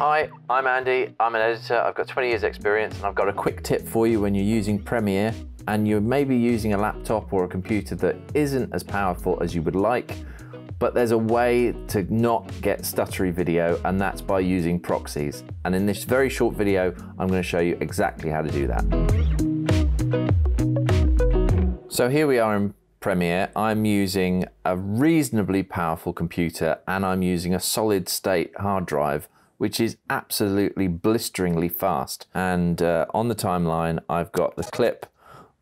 Um, Hi, I'm Andy. I'm an editor. I've got 20 years experience and I've got a quick tip for you when you're using Premiere and you're maybe using a laptop or a computer that isn't as powerful as you would like, but there's a way to not get stuttery video and that's by using proxies. And in this very short video, I'm gonna show you exactly how to do that. So here we are in Premiere. I'm using a reasonably powerful computer and I'm using a solid state hard drive which is absolutely blisteringly fast. And uh, on the timeline, I've got the clip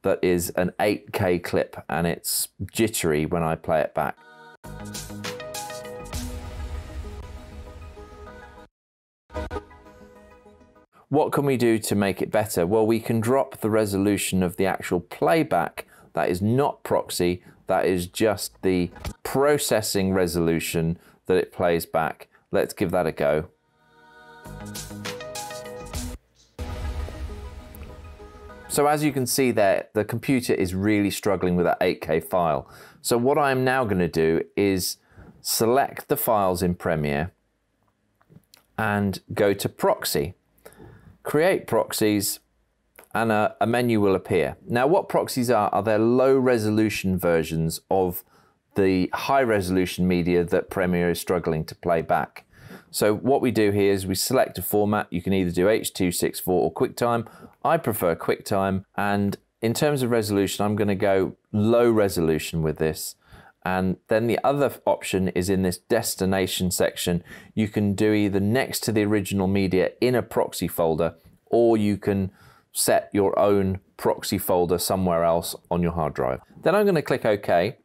that is an 8K clip and it's jittery when I play it back. What can we do to make it better? Well, we can drop the resolution of the actual playback. That is not proxy, that is just the processing resolution that it plays back. Let's give that a go. So as you can see there, the computer is really struggling with that 8K file. So what I'm now going to do is select the files in Premiere and go to proxy. Create proxies and a, a menu will appear. Now what proxies are, are they low resolution versions of the high resolution media that Premiere is struggling to play back. So what we do here is we select a format. You can either do H.264 or QuickTime. I prefer QuickTime. And in terms of resolution, I'm going to go low resolution with this. And then the other option is in this destination section. You can do either next to the original media in a proxy folder, or you can set your own proxy folder somewhere else on your hard drive. Then I'm going to click OK.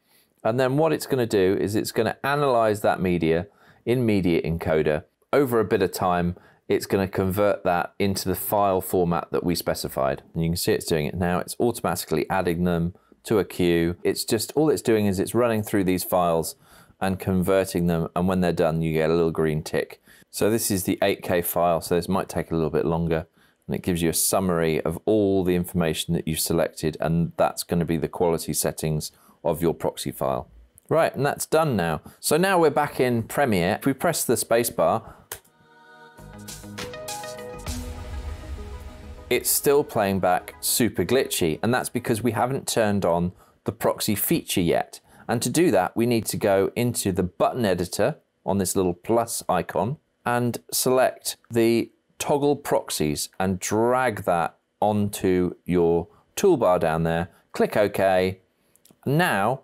And then what it's going to do is it's going to analyze that media in Media Encoder, over a bit of time, it's going to convert that into the file format that we specified. And you can see it's doing it now. It's automatically adding them to a queue. It's just, all it's doing is it's running through these files and converting them. And when they're done, you get a little green tick. So this is the 8K file. So this might take a little bit longer. And it gives you a summary of all the information that you've selected. And that's going to be the quality settings of your proxy file. Right, and that's done now. So now we're back in Premiere. If we press the spacebar, it's still playing back super glitchy, and that's because we haven't turned on the proxy feature yet. And to do that, we need to go into the button editor on this little plus icon and select the toggle proxies and drag that onto your toolbar down there. Click OK. Now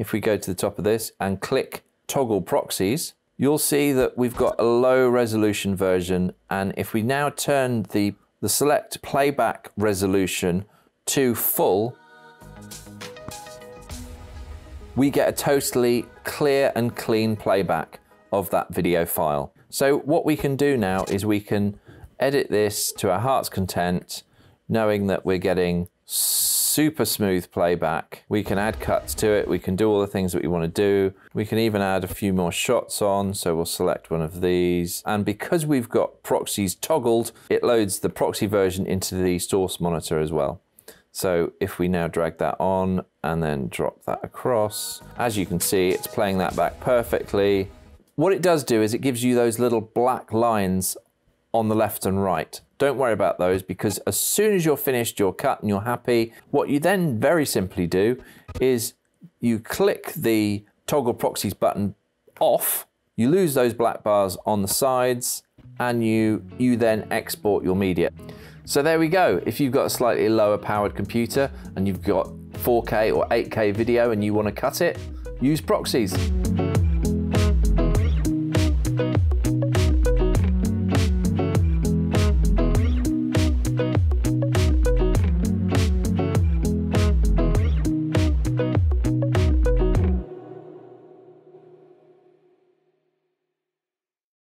if we go to the top of this and click toggle proxies, you'll see that we've got a low resolution version. And if we now turn the, the select playback resolution to full, we get a totally clear and clean playback of that video file. So what we can do now is we can edit this to our heart's content, knowing that we're getting super smooth playback. We can add cuts to it. We can do all the things that we want to do. We can even add a few more shots on. So we'll select one of these. And because we've got proxies toggled, it loads the proxy version into the source monitor as well. So if we now drag that on and then drop that across, as you can see, it's playing that back perfectly. What it does do is it gives you those little black lines on the left and right. Don't worry about those because as soon as you're finished your cut and you're happy, what you then very simply do is you click the toggle proxies button off, you lose those black bars on the sides, and you, you then export your media. So there we go. If you've got a slightly lower powered computer and you've got 4K or 8K video and you want to cut it, use proxies.